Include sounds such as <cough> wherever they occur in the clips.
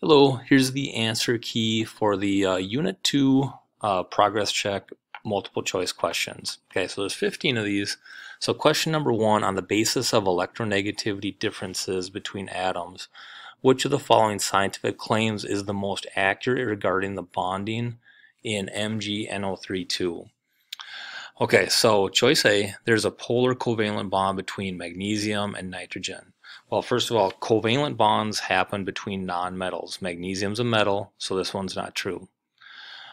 Hello, here's the answer key for the uh, Unit 2 uh, progress check multiple choice questions. Okay, so there's 15 of these. So question number one, on the basis of electronegativity differences between atoms, which of the following scientific claims is the most accurate regarding the bonding in MgNO32? Okay, so choice A, there's a polar covalent bond between magnesium and nitrogen. Well, first of all, covalent bonds happen between nonmetals. Magnesium's a metal, so this one's not true.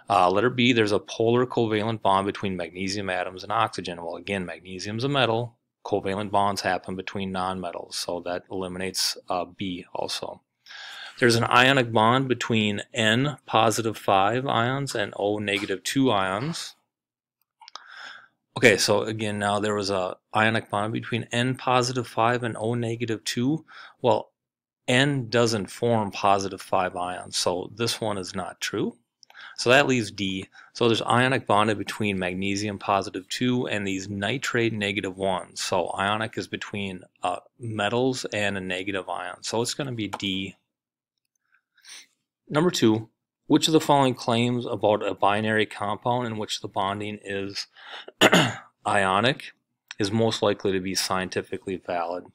Uh, letter B, there's a polar covalent bond between magnesium atoms and oxygen. Well, again, magnesium's a metal. Covalent bonds happen between nonmetals, so that eliminates uh, B also. There's an ionic bond between N positive 5 ions and O negative 2 ions. Okay, so again, now there was a ionic bond between N positive 5 and O negative 2. Well, N doesn't form positive 5 ions, so this one is not true. So that leaves D. So there's ionic bonded between magnesium positive 2 and these nitrate negative 1. So ionic is between uh, metals and a negative ion. So it's going to be D. Number two, which of the following claims about a binary compound in which the bonding is <clears throat> ionic is most likely to be scientifically valid?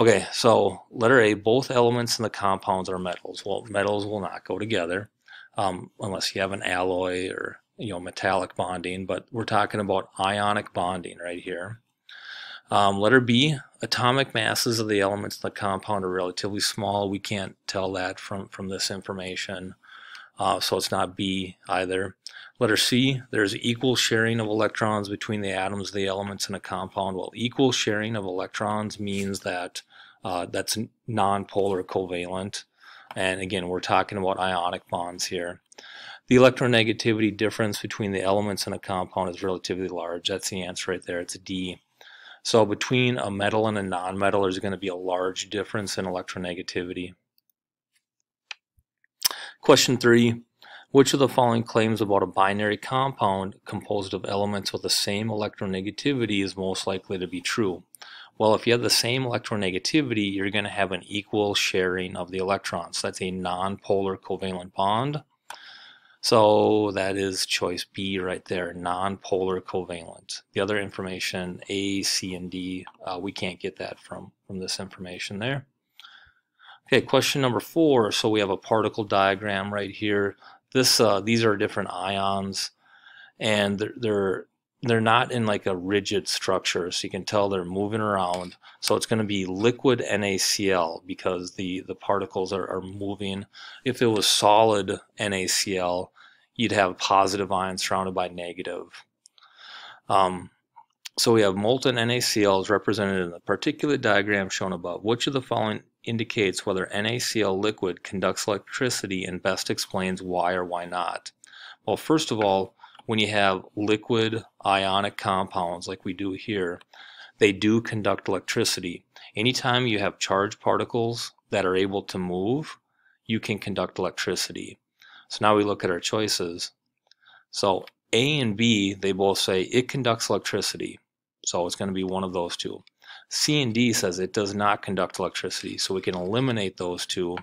Okay, so letter A, both elements in the compounds are metals. Well, metals will not go together um, unless you have an alloy or you know metallic bonding, but we're talking about ionic bonding right here. Um, letter B, atomic masses of the elements in the compound are relatively small. We can't tell that from, from this information, uh, so it's not B either. Letter C, there's equal sharing of electrons between the atoms of the elements in a compound. Well, equal sharing of electrons means that uh, that's nonpolar covalent. And again, we're talking about ionic bonds here. The electronegativity difference between the elements in a compound is relatively large. That's the answer right there. It's D. So between a metal and a nonmetal, there's going to be a large difference in electronegativity. Question three, which of the following claims about a binary compound composed of elements with the same electronegativity is most likely to be true? Well, if you have the same electronegativity, you're going to have an equal sharing of the electrons. That's a nonpolar covalent bond. So that is choice B right there, non-polar covalent. The other information, A, C, and D, uh, we can't get that from, from this information there. Okay, question number four. So we have a particle diagram right here. This, uh, these are different ions, and they're, they're they're not in like a rigid structure, so you can tell they're moving around. So it's going to be liquid NaCl because the the particles are, are moving. If it was solid NaCl, you'd have positive ions surrounded by negative. Um, so we have molten NaCl represented in the particulate diagram shown above. Which of the following indicates whether NaCl liquid conducts electricity and best explains why or why not? Well, first of all, when you have liquid ionic compounds like we do here, they do conduct electricity. Anytime you have charged particles that are able to move, you can conduct electricity. So now we look at our choices. So A and B, they both say it conducts electricity. So it's going to be one of those two. C and D says it does not conduct electricity. So we can eliminate those two.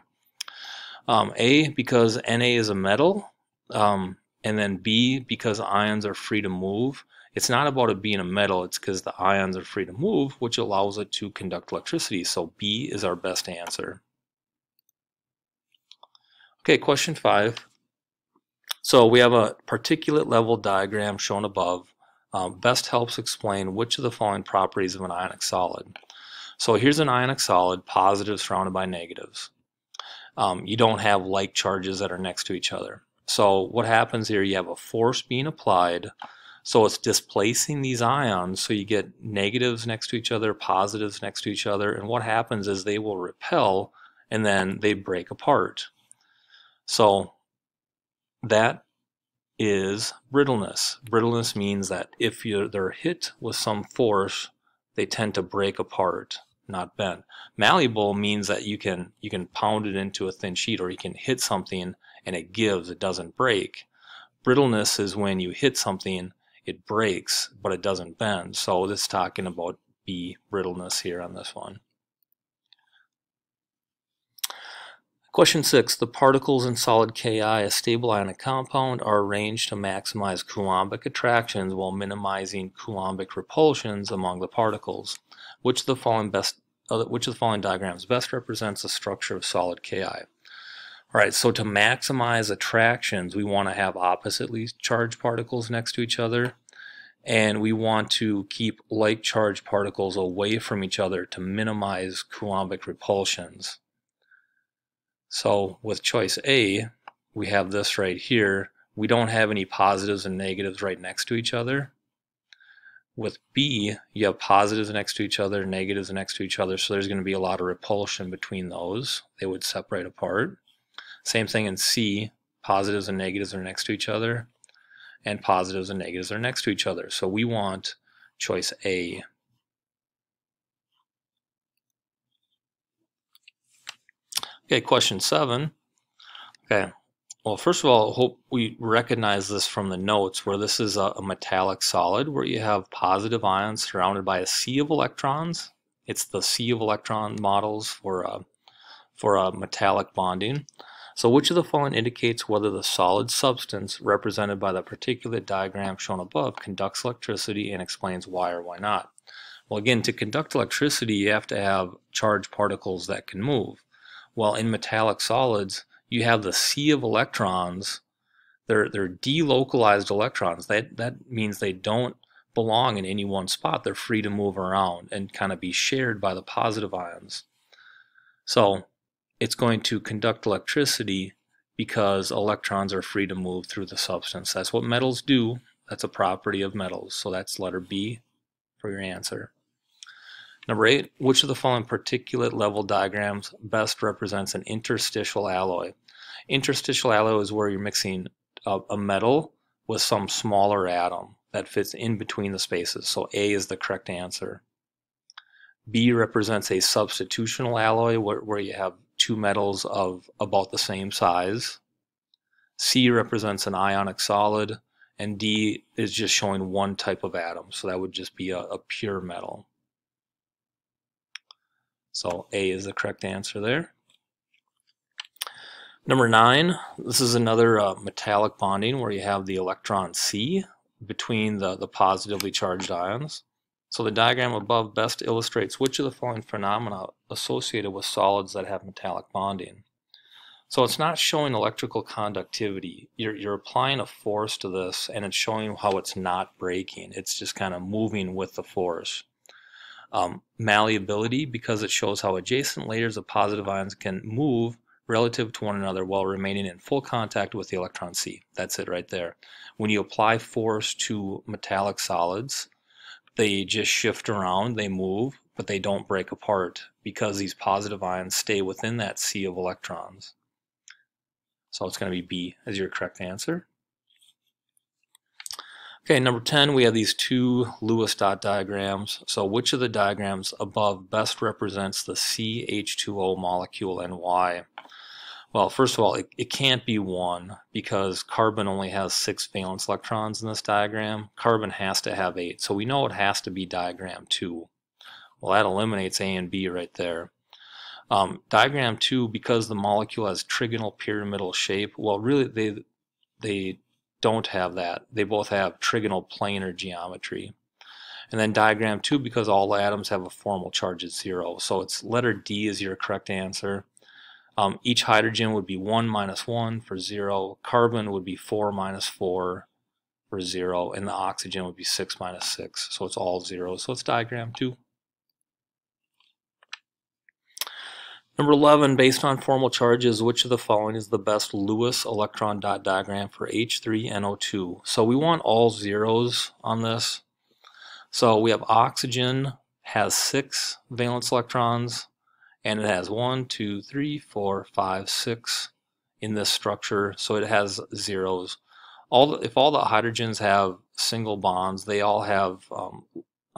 Um, a, because Na is a metal, um, and then B, because ions are free to move. It's not about it being a metal, it's because the ions are free to move, which allows it to conduct electricity. So B is our best answer. Okay, question five. So we have a particulate level diagram shown above. Um, best helps explain which of the following properties of an ionic solid. So here's an ionic solid, positive surrounded by negatives. Um, you don't have like charges that are next to each other. So what happens here, you have a force being applied, so it's displacing these ions, so you get negatives next to each other, positives next to each other, and what happens is they will repel and then they break apart. So that is brittleness. Brittleness means that if they're hit with some force, they tend to break apart, not bend. Malleable means that you can you can pound it into a thin sheet or you can hit something and it gives, it doesn't break. Brittleness is when you hit something, it breaks, but it doesn't bend. So this is talking about B brittleness here on this one. Question six, the particles in solid KI, a stable ionic compound, are arranged to maximize Coulombic attractions while minimizing Coulombic repulsions among the particles. Which of the following best, uh, which of the following diagrams best represents the structure of solid KI? All right, so to maximize attractions, we want to have oppositely charged particles next to each other, and we want to keep like charged particles away from each other to minimize Coulombic repulsions. So with choice A, we have this right here. We don't have any positives and negatives right next to each other. With B, you have positives next to each other, negatives next to each other, so there's going to be a lot of repulsion between those. They would separate apart. Same thing in C, positives and negatives are next to each other, and positives and negatives are next to each other. So we want choice A. Okay, question seven. Okay, well, first of all, I hope we recognize this from the notes where this is a, a, metallic solid where you have positive ions surrounded by a sea of electrons. It's the sea of electron models for a, for a metallic bonding. So which of the following indicates whether the solid substance represented by the particulate diagram shown above conducts electricity and explains why or why not? Well, again, to conduct electricity, you have to have charged particles that can move. Well, in metallic solids, you have the sea of electrons. They're, they're delocalized electrons. That, that means they don't belong in any one spot. They're free to move around and kind of be shared by the positive ions. So it's going to conduct electricity because electrons are free to move through the substance. That's what metals do. That's a property of metals. So that's letter B for your answer. Number eight, which of the following particulate level diagrams best represents an interstitial alloy? Interstitial alloy is where you're mixing a, a metal with some smaller atom that fits in between the spaces. So A is the correct answer. B represents a substitutional alloy where, where you have two metals of about the same size. C represents an ionic solid, and D is just showing one type of atom, so that would just be a, a pure metal. So A is the correct answer there. Number nine, this is another uh, metallic bonding where you have the electron sea between the, the positively charged ions. So the diagram above best illustrates which of the following phenomena associated with solids that have metallic bonding. So it's not showing electrical conductivity. You're, you're applying a force to this and it's showing how it's not breaking. It's just kind of moving with the force um, malleability because it shows how adjacent layers of positive ions can move relative to one another while remaining in full contact with the electron sea. That's it right there. When you apply force to metallic solids, they just shift around, they move, but they don't break apart because these positive ions stay within that sea of electrons. So it's going to be B as your correct answer. Okay, number 10, we have these two Lewis dot diagrams. So which of the diagrams above best represents the CH2O molecule and why? Well, first of all, it, it can't be one because carbon only has six valence electrons in this diagram. Carbon has to have eight, so we know it has to be diagram two. Well, that eliminates A and B right there. Um, diagram two, because the molecule has trigonal pyramidal shape, well, really they they don't have that. They both have trigonal planar geometry. And then diagram two, because all atoms have a formal charge at zero. So it's letter D is your correct answer. Um, each hydrogen would be 1 minus 1 for 0. Carbon would be 4 minus 4 for 0. And the oxygen would be 6 minus 6. So it's all 0. So it's diagram 2. Number 11, based on formal charges, which of the following is the best Lewis electron dot diagram for H3NO2? So we want all zeros on this. So we have oxygen has six valence electrons, and it has one, two, three, four, five, six in this structure, so it has zeros. All the, if all the hydrogens have single bonds, they all have um,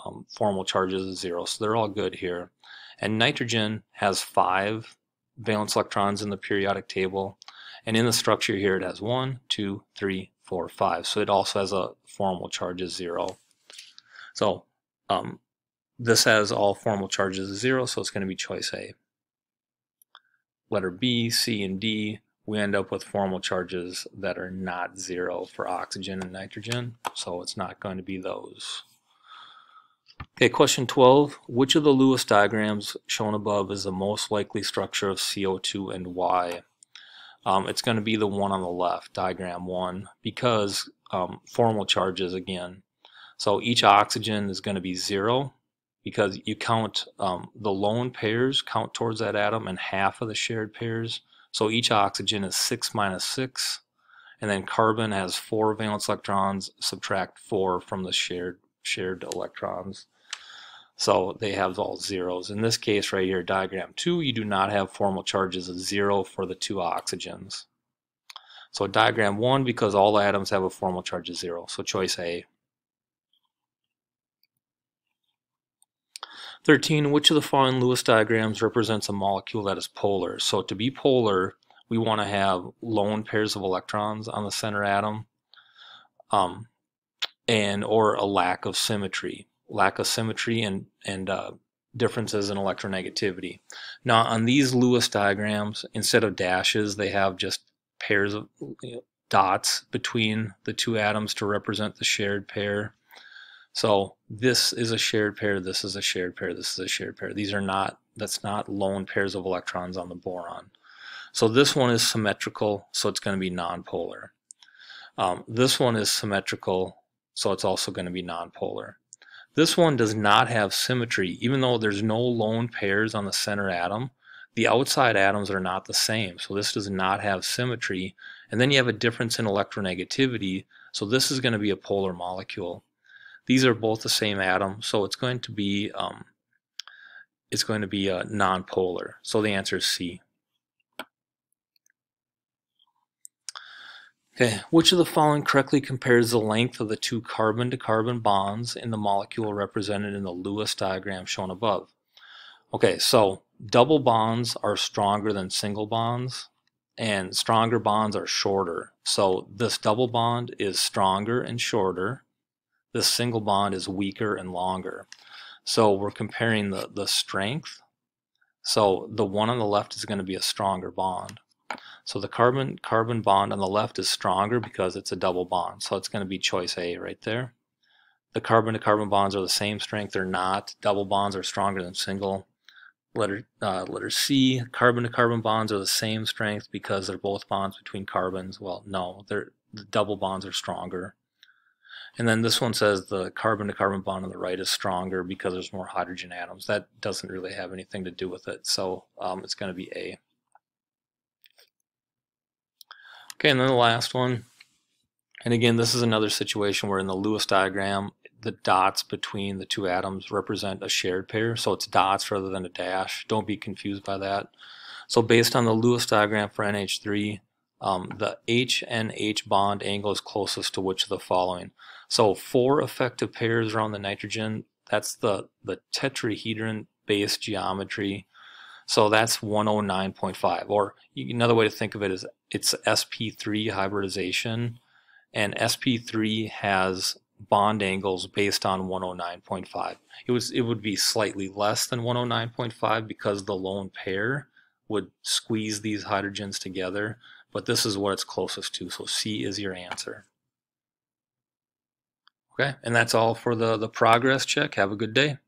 um, formal charges of zero, so they're all good here. And nitrogen has five valence electrons in the periodic table. And in the structure here, it has one, two, three, four, five. So it also has a formal charge of zero. So um, this has all formal charges of zero, so it's going to be choice A. letter B, C, and D, we end up with formal charges that are not zero for oxygen and nitrogen, so it's not going to be those. Okay, question 12. Which of the Lewis diagrams shown above is the most likely structure of CO2 and why? Um, it's going to be the one on the left, diagram 1, because um, formal charges again. So each oxygen is going to be 0 because you count um, the lone pairs, count towards that atom, and half of the shared pairs. So each oxygen is 6 minus 6, and then carbon has 4 valence electrons, subtract 4 from the shared shared electrons. So they have all zeros. In this case right here, diagram 2, you do not have formal charges of 0 for the two oxygens. So diagram 1, because all atoms have a formal charge of 0. So choice A. 13. Which of the following Lewis diagrams represents a molecule that is polar? So to be polar, we want to have lone pairs of electrons on the center atom um, and or a lack of symmetry. Lack of symmetry and, and uh, differences in electronegativity. Now on these Lewis diagrams, instead of dashes, they have just pairs of you know, dots between the two atoms to represent the shared pair. So this is a shared pair, this is a shared pair, this is a shared pair. These are not, that's not lone pairs of electrons on the boron. So this one is symmetrical, so it's going to be nonpolar. Um, this one is symmetrical, so it's also going to be nonpolar. This one does not have symmetry, even though there's no lone pairs on the center atom. The outside atoms are not the same, so this does not have symmetry. And then you have a difference in electronegativity, so this is going to be a polar molecule. These are both the same atom, so it's going to be um, it's going to be a uh, nonpolar. So the answer is C. Okay, which of the following correctly compares the length of the two carbon-to-carbon -carbon bonds in the molecule represented in the Lewis diagram shown above? Okay, so double bonds are stronger than single bonds, and stronger bonds are shorter. So this double bond is stronger and shorter, this single bond is weaker and longer. So we're comparing the, the strength. So the one on the left is going to be a stronger bond. So the carbon-carbon bond on the left is stronger because it's a double bond. So it's going to be choice A right there. The carbon-to-carbon -carbon bonds are the same strength. They're not. Double bonds are stronger than single. Letter, uh, letter C, carbon-to-carbon -carbon bonds are the same strength because they're both bonds between carbons. Well, no, they're, the double bonds are stronger. And then this one says the carbon-to-carbon bond on the right is stronger because there's more hydrogen atoms. That doesn't really have anything to do with it, so um, it's going to be A. Okay, and then the last one. And again, this is another situation where in the Lewis diagram, the dots between the two atoms represent a shared pair, so it's dots rather than a dash. Don't be confused by that. So based on the Lewis diagram for NH3, um, the H and H bond angle is closest to which of the following. So four effective pairs around the nitrogen, that's the, the tetrahedron base geometry. So that's 109.5. Or another way to think of it is it's sp3 hybridization, and sp3 has bond angles based on 109.5. It was it would be slightly less than 109.5 because the lone pair would squeeze these hydrogens together, but this is what it's closest to, so C is your answer. Okay, and that's all for the, the progress check. Have a good day.